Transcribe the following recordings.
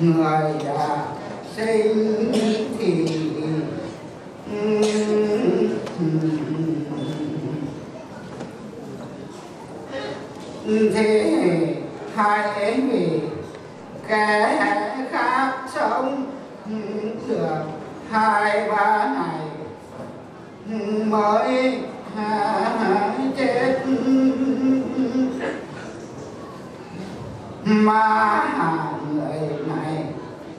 người đã sinh thì thế hai vì kẻ khác sống được hai ba ngày mới chết. Mà người này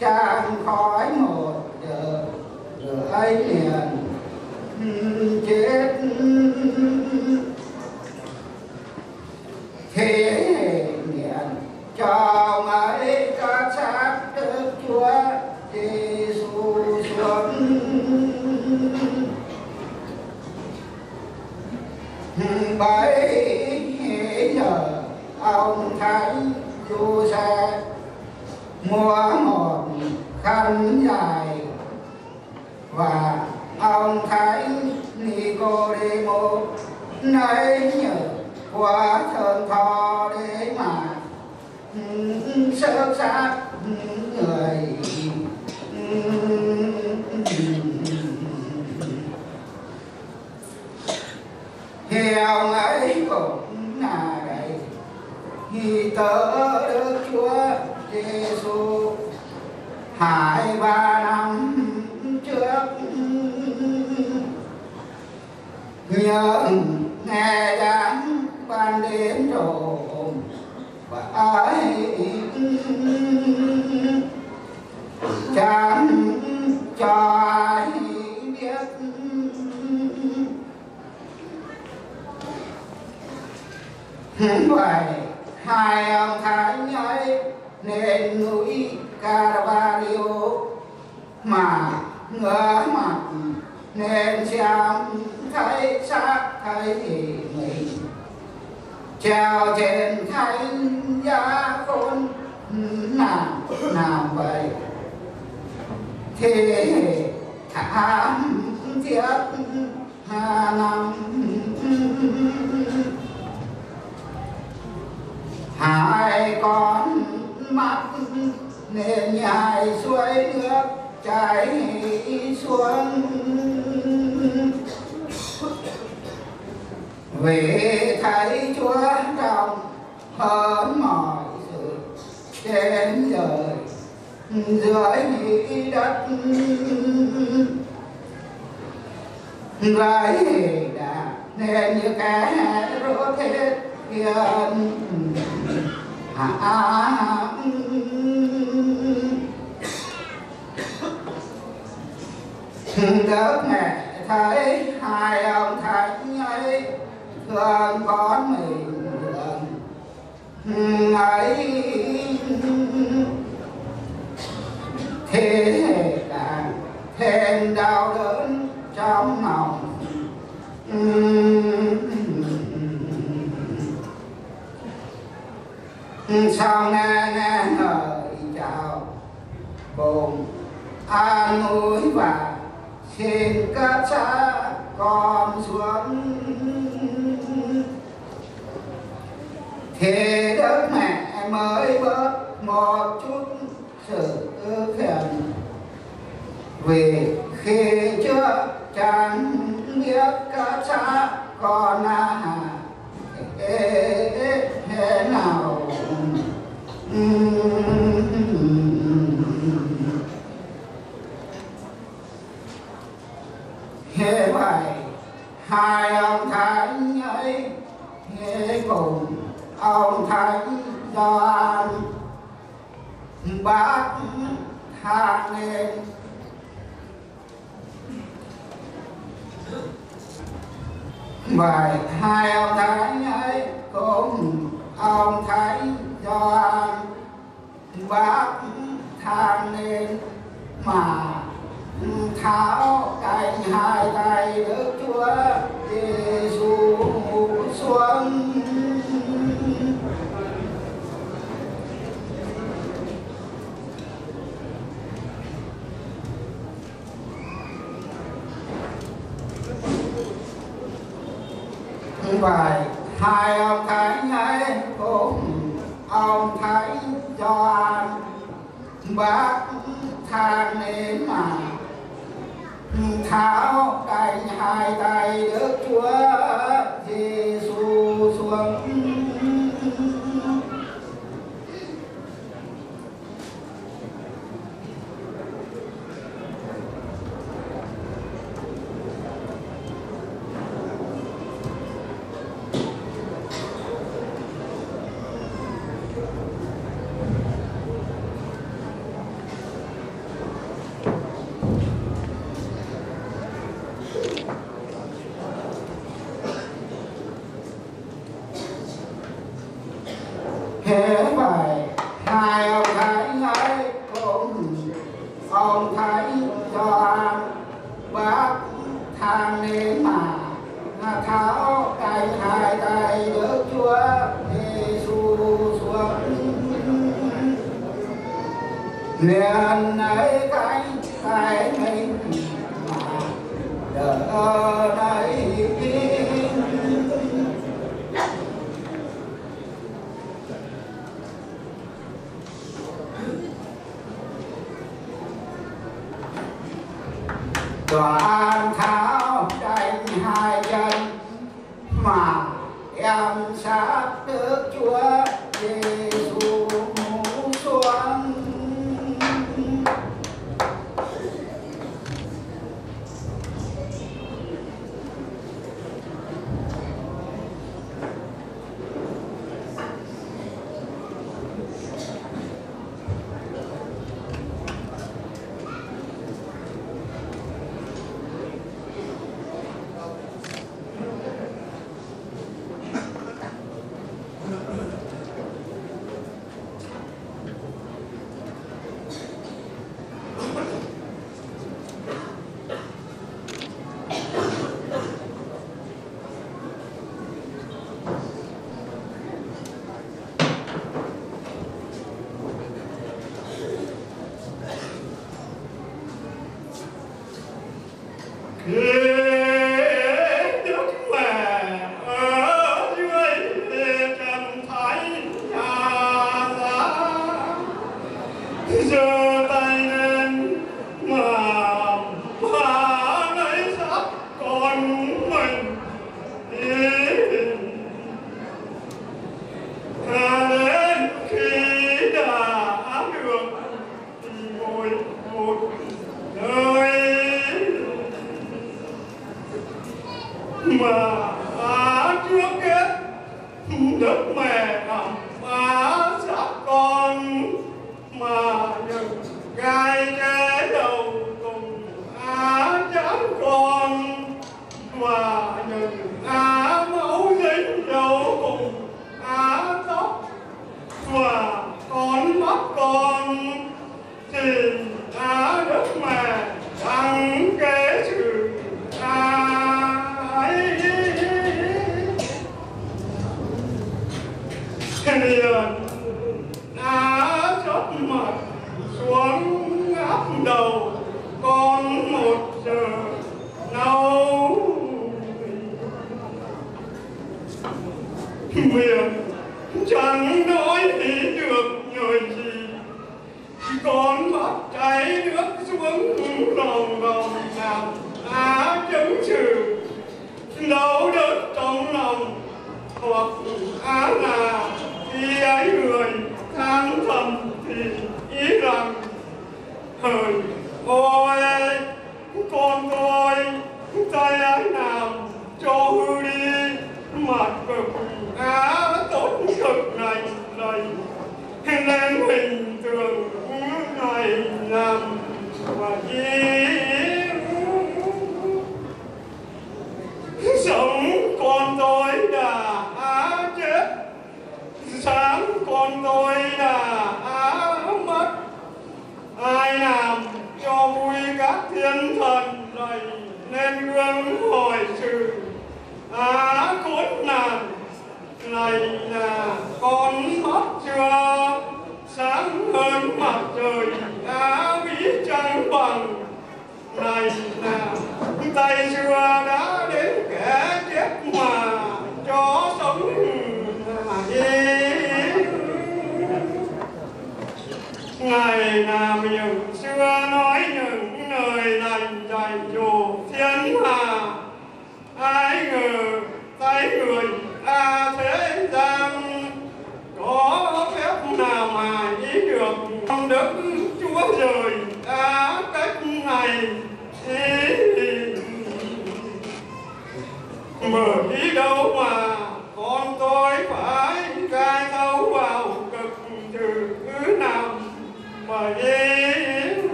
chẳng khỏi một giờ rưỡi liền, chết. Thế nghiện cho mấy các xác đức chúa giêsu xuống. Bảy giờ ông thánh du mua một khăn dài và ông thánh Nicodemo nấy nhờ quá thơm tho để mà sơ sát người thì ông ấy cũng là đây thì tớ đức chúa giêsu hai ba năm trước, nhớ nghe đám ban đến rồi và ấy chẳng cho ai biết. Vậy hai ông thánh ấy nên núi Carvalho mà ngỡ mặt, nên chẳng thấy xác thấy mình treo trên thánh giá khôn làm làm vậy. Thì thảm thiết hà năm hai con mắt nên nhài suối nước chảy xuống. Vì thấy chúa trong hơn mọi sự, trên đời dưới đất. Vậy đã nên như kẻ rốt hết kiên hạ mẹ thấy hai ông thánh ấy thương con mình ấy thế càng thêm đau đớn trong lòng sao na na lời chào bồn an núi và xin các cha con xuống. Thế đất mẹ mới bớt một chút sự phiền vì khi trước chẳng biết các cha con à thế nào? thế vậy, hai ông thánh ấy, thế cùng ông thánh Gioan. Bác than lên vậy hai ông thánh ấy cũng ông thấy do bác thang nên mà tháo cành hai tay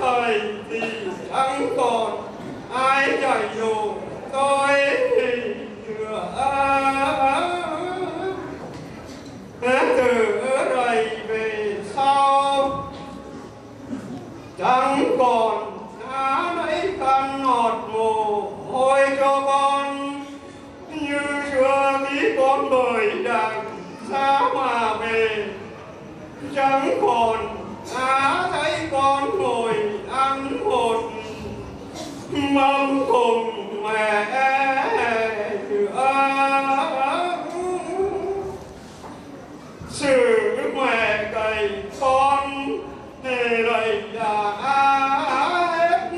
thời thì chẳng còn, ai dạy dù tôi thì thế từ đời về sau, chẳng còn đã lấy tan ngọt mồ hôi cho con. Như xưa tí con bởi đàn xa mà về, chẳng còn mâm cùng mẹ nữa sự mẹ cày con thì đầy đã hết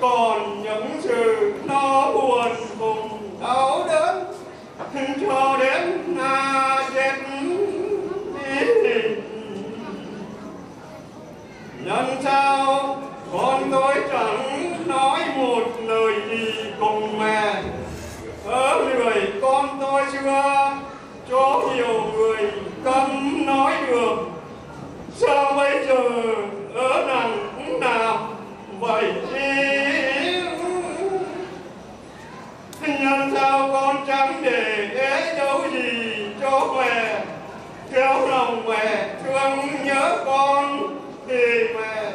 còn những sự nó buồn cùng đau đớn cho đến na chết. Nhân sao con tôi chẳng nói một lời gì cùng mẹ ở người, con tôi chưa? Cho nhiều người cấm nói được. Sao bây giờ ở cũng làm vậy nhân sao con chẳng để ế dấu gì cho mẹ? Kéo lòng mẹ thương nhớ con thì mẹ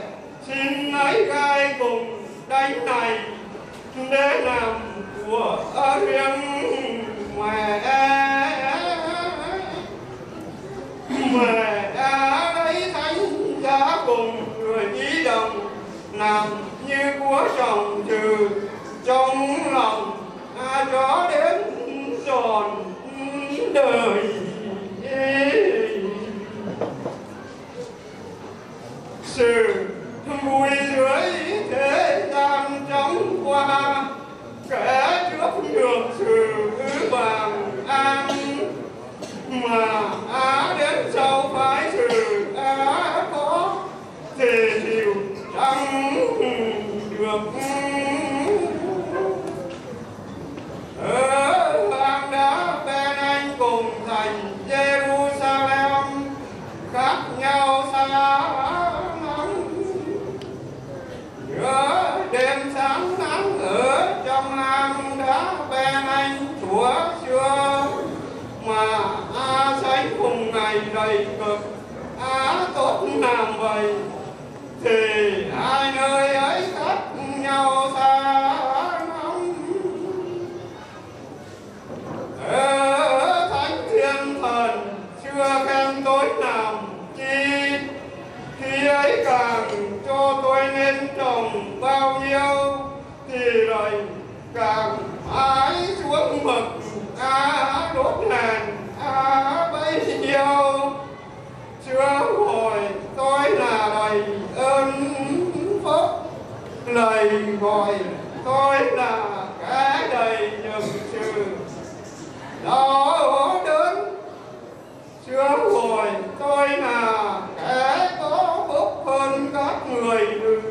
xin lấy gai cùng đánh này để làm của riêng mẹ mẹ đã lấy thánh giá cùng người ý đồng làm như của chồng trừ. Trong lòng à, đó đến tròn đời. Sự vui dưới thế gian trong qua kẻ trước được sự bằng an mà a sánh cùng ngày đầy cực, á tốt làm vậy. Thì hai nơi ấy cách nhau xa lắm. Ở thánh thiên thần, chưa khen tối nằm chi. Khi ấy càng cho tôi nên trồng bao nhiêu, thì lại càng ái xuống mực, á đốt nàn á tôi yêu. Chưa hồi tôi là đầy ơn phúc. Lời gọi tôi là cái đầy nhầm trừ đau đớn chưa hồi tôi là kẻ có phúc hơn các người từ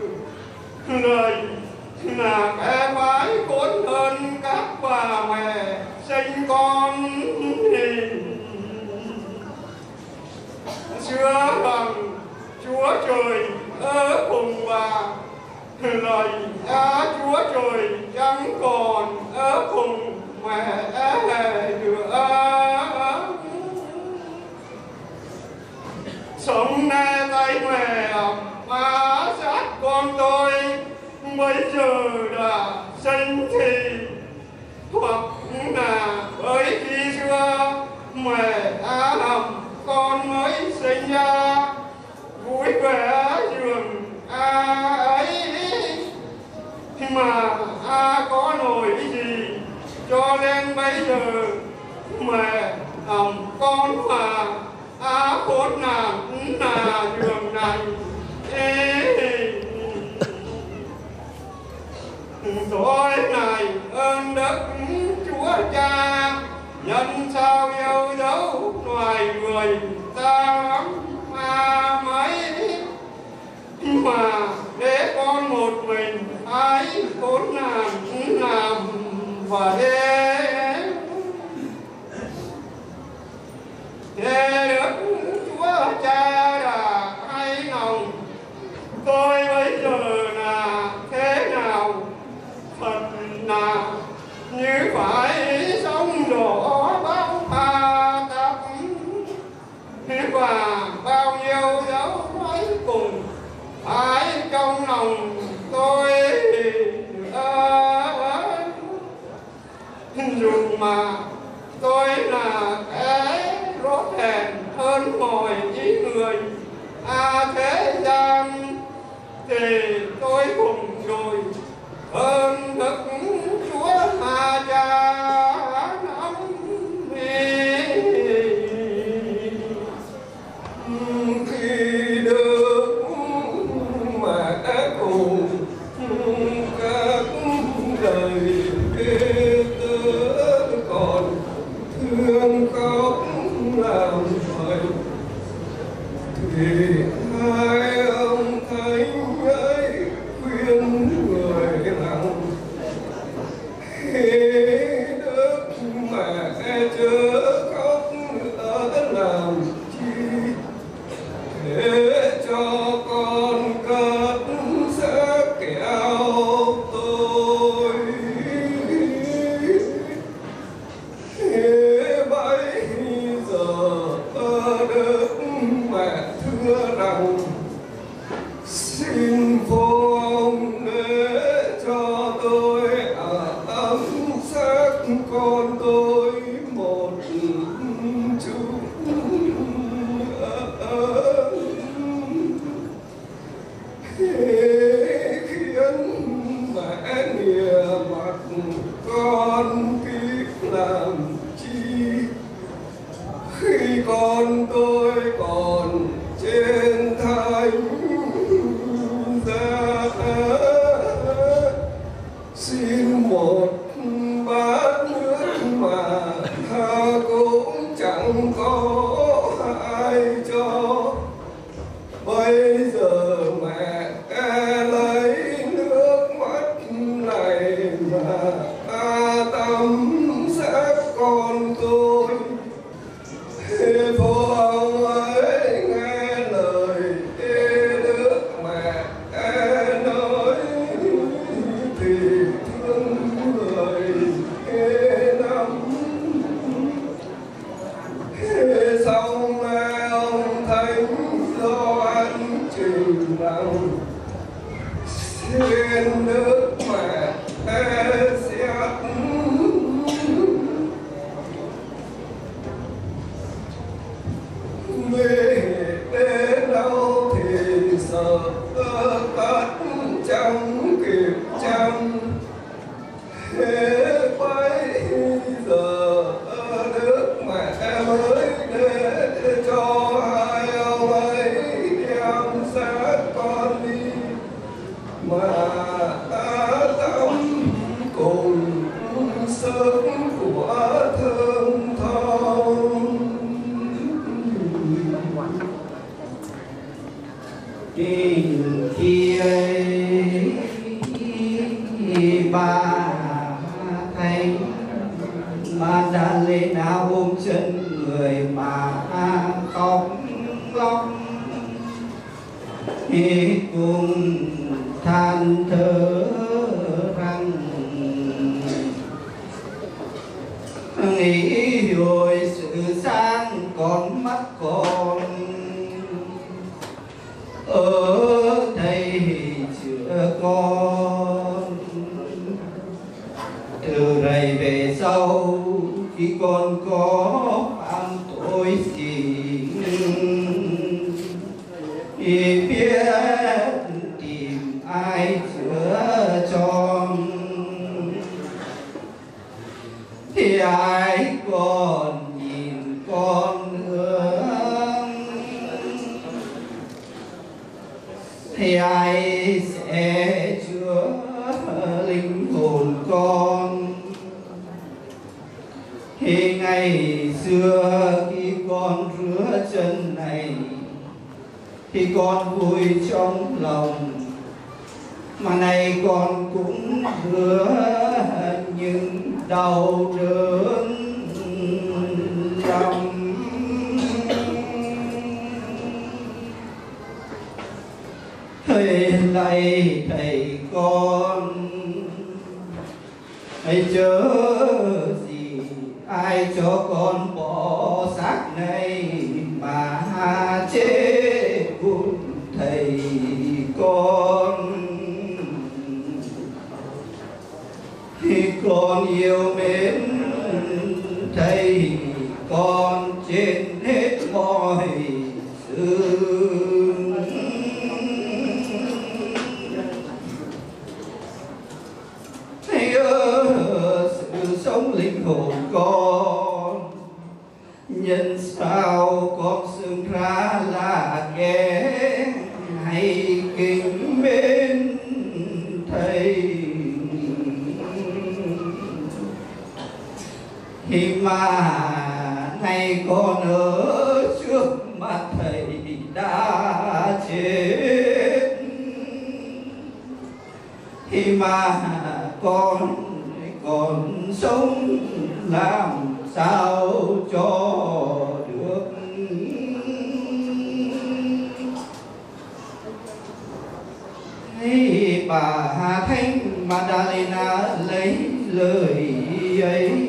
lời là kẻ phải khốn hơn các bà mẹ sinh con. Chưa bằng chúa trời ở cùng bà. Lời á chúa trời chẳng còn ở cùng mẹ nữa sống nghe tay mẹ mà sát con tôi bây giờ đã sinh thì hoặc là bởi khi xưa mẹ á làm con mới sinh ra. Vui vẻ giường a ấy. Mà a có nổi gì cho nên bây giờ mẹ ẩm con mà a khốn nạn là giường này. Ê, tôi này ơn đức chúa cha nhân sao yêu dấu ngoài người ta lắm mà mấy mà để con một mình ai khốn làm làm và thế tôi là cái rốt đèn hơn mọi chí người. À thế gian thì tôi cùng rồi. Hơn đức chúa ma cha. sau khi con có phạm tội hứa những đau đớn trong thầy lạy thầy con hãy chớ gì ai cho con bỏ xác này. Nhân sao con xưng ra là kẻ hay kính bên thầy? Khi mà nay con ở trước mặt thầy đã chết. Khi mà con còn sống làm sao cho được? Thấy bà Thánh Madalena lấy lời ấy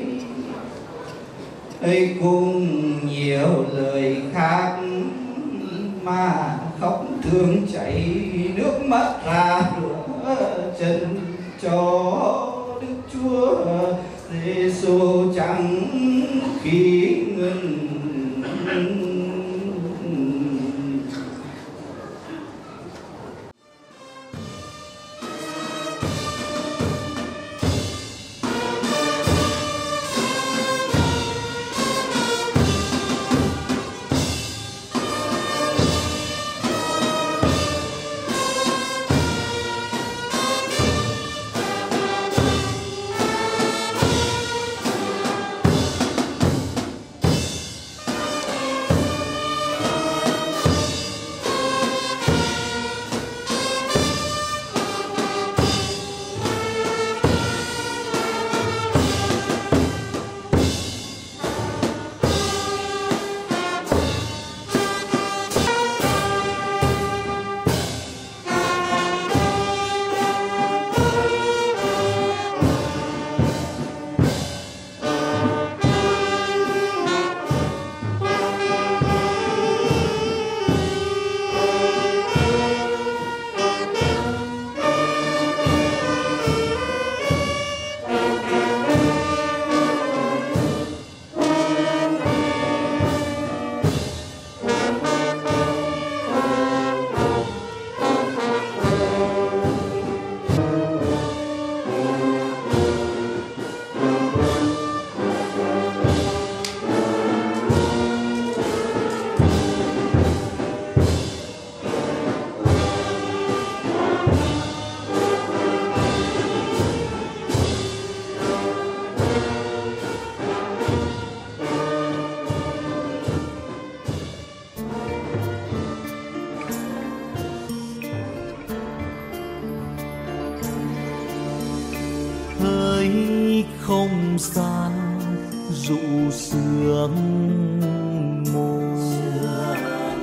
ấy cùng nhiều lời khác mà khóc thương chảy nước mắt ra rửa chân cho Đức Chúa. Giêsu chẳng khí ngừng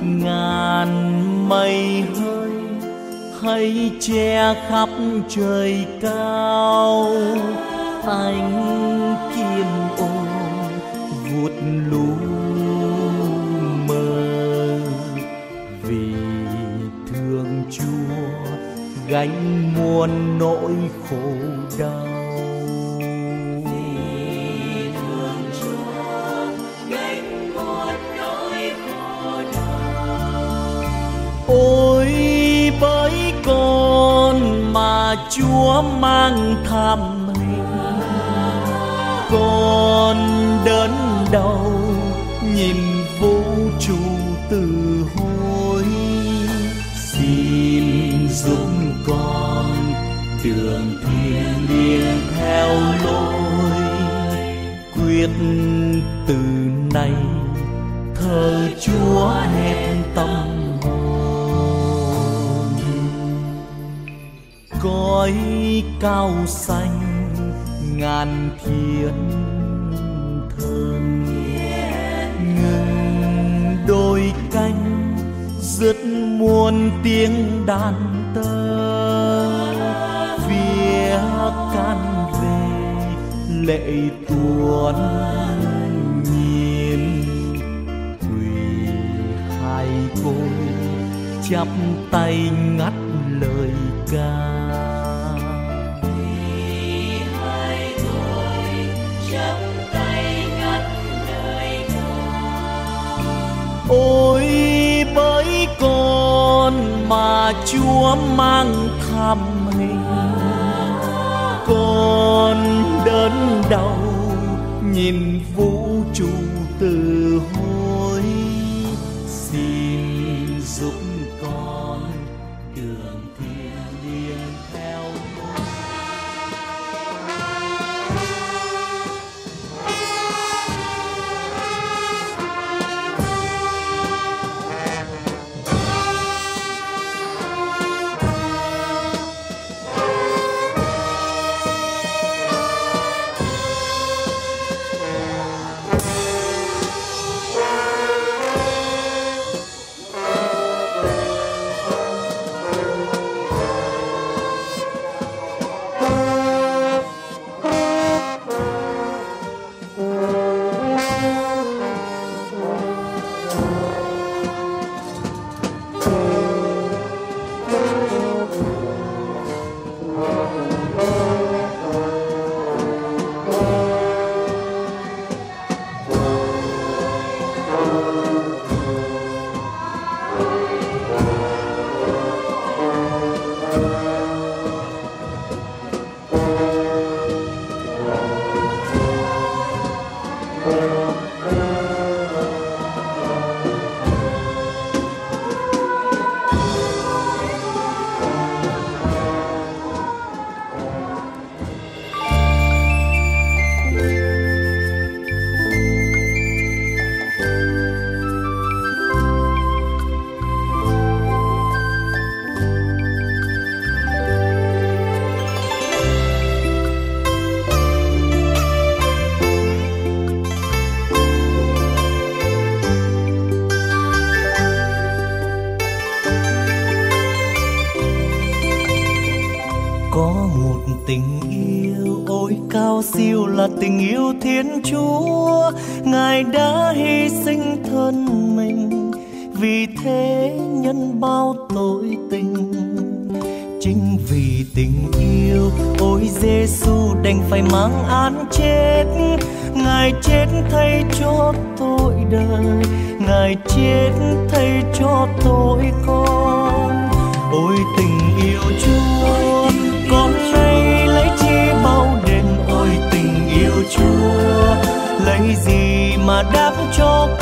ngàn mây hơi hay che khắp trời cao. Anh kim ô vuốt lũ mờ vì thương chúa gánh muôn nỗi khổ đau. Ôi, bởi con mà chúa mang thăm mình. Con đớn đau nhìn vũ trụ từ hối xin giúp con đường thiêng liêng theo lối quyết từ cao xanh, ngàn thiên thần ngừng đôi cánh, dứt muôn tiếng đàn tơ. Phía can về, lệ tuôn nhìn quỳ hai côi chắp tay ngắt lời ca. ôi, bởi con mà chúa mang tham mình. Con đớn đau nhìn vũ trụ từ Thiên Chúa, Ngài đã hy sinh thân mình. Vì thế nhân bao tội tình, Chính vì tình yêu, Ôi Giêsu đành phải mang án chết. Ngài chết thay cho tội đời, Ngài chết 적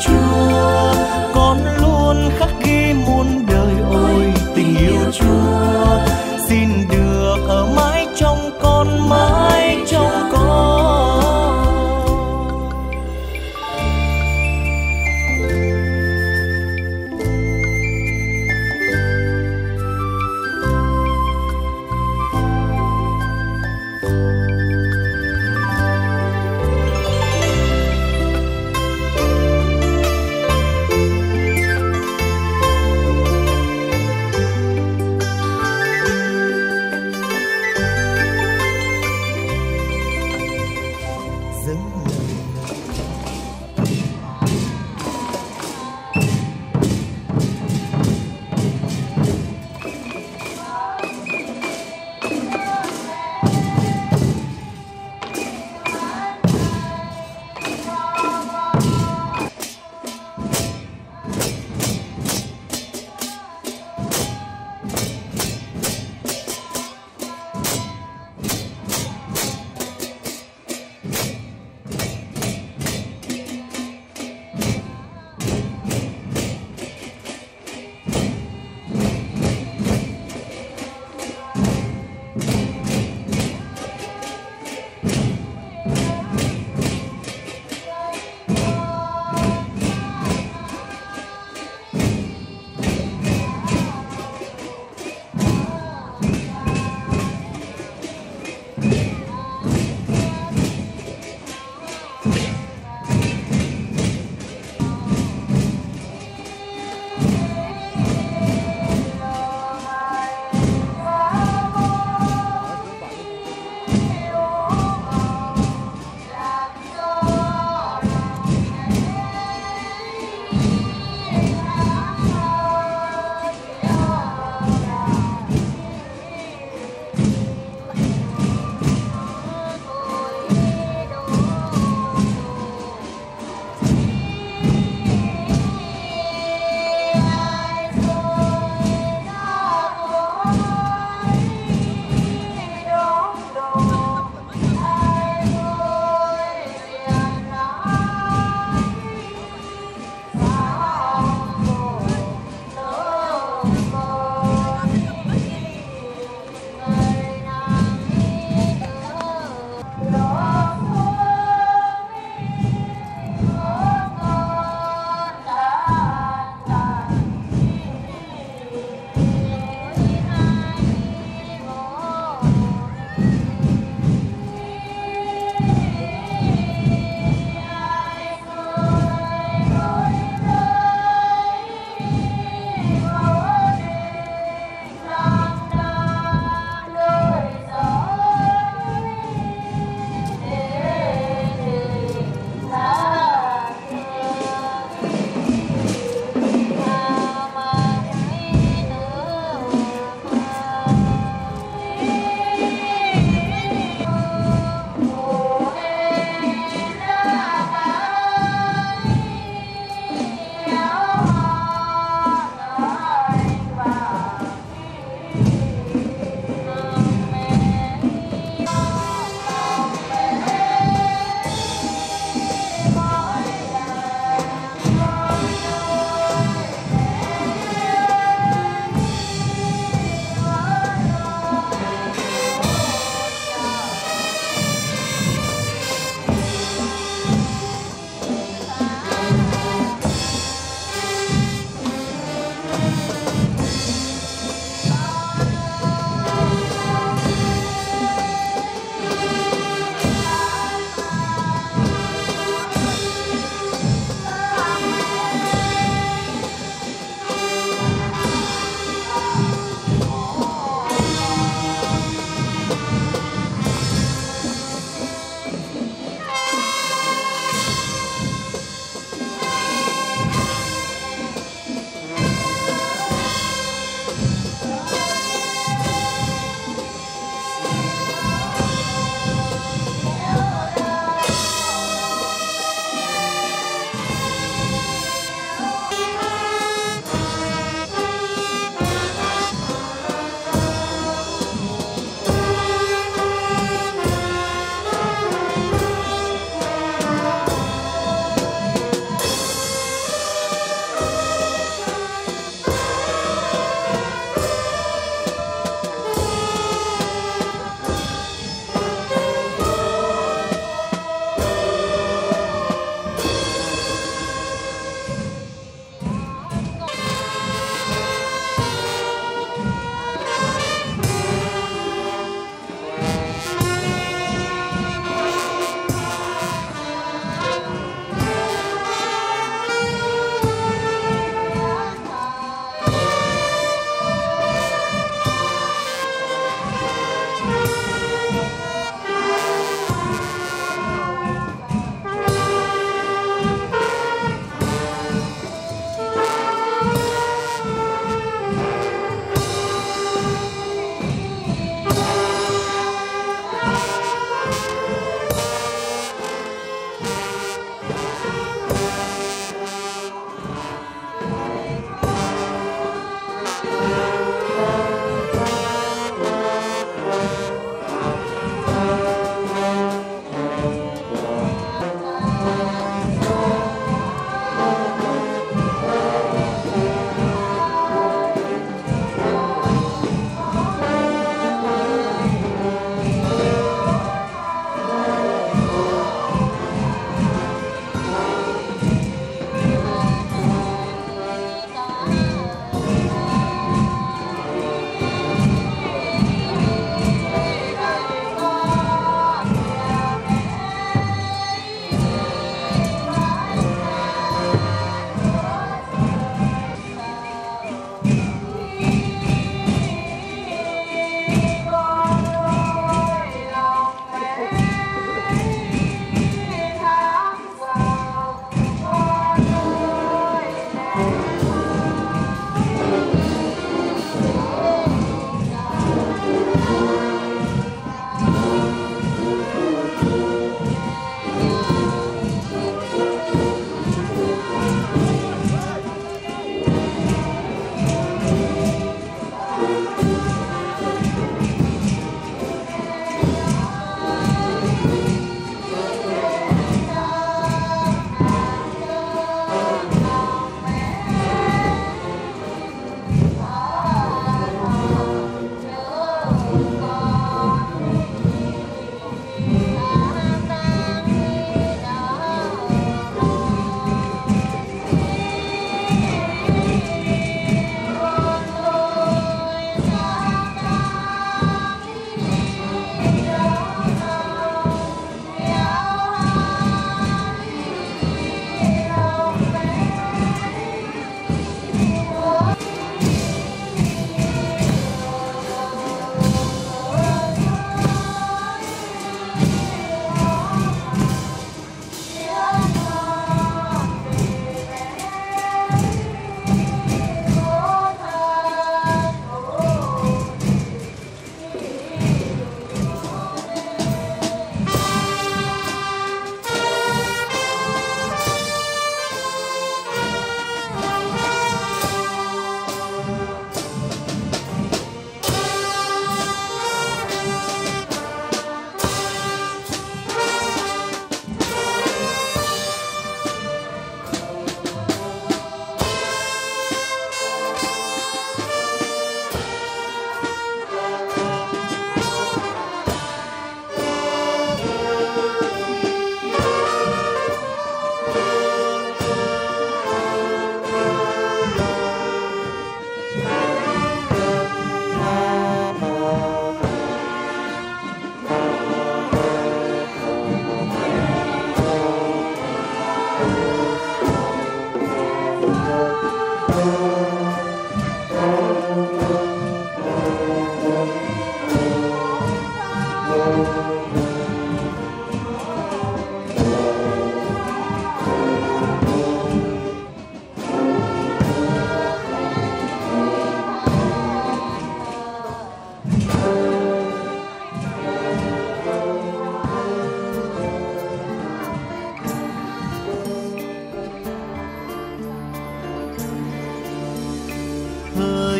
chúa.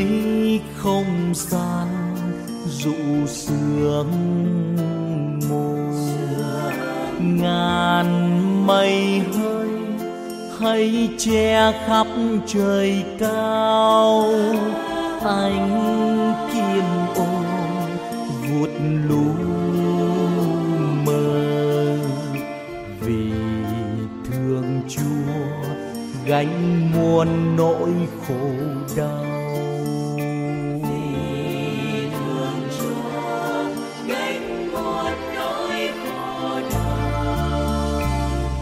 Hỡi không gian dụ sương mù. Ngàn mây hơi hay che khắp trời cao anh kim ô vuốt lũ mơ vì thương chúa gánh muôn nỗi khổ đau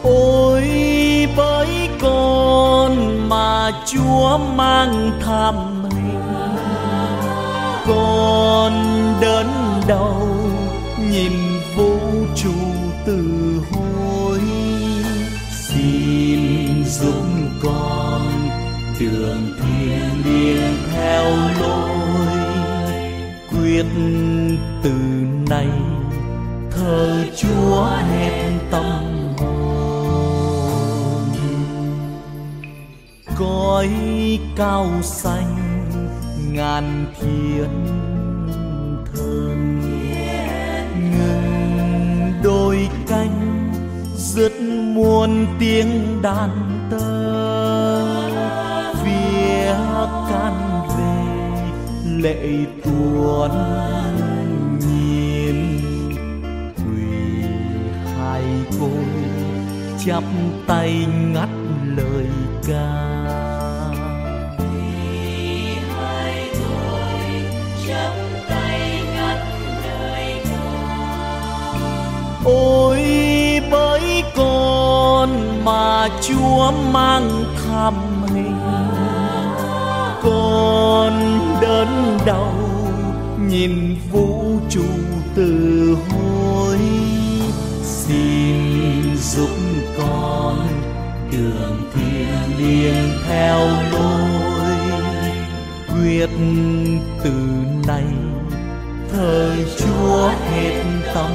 ôi bởi con mà chúa mang thăm. Mình con đớn đau nhìn vũ trụ từ hối. Xin giúp con đường thiên liêng theo lối, quyết cõi cao xanh, ngàn thiên thần ngừng đôi cánh, dứt muôn tiếng đàn tơ. Phía can về, lệ tuôn nhìn quỳ hai côi chắp tay ngắt lời ca. ôi bởi con mà chúa mang thăm mình, con đớn đau nhìn vũ trụ từ hối xin giúp con đường thiêng liêng theo lối. Quyết từ nay thờ chúa hết tâm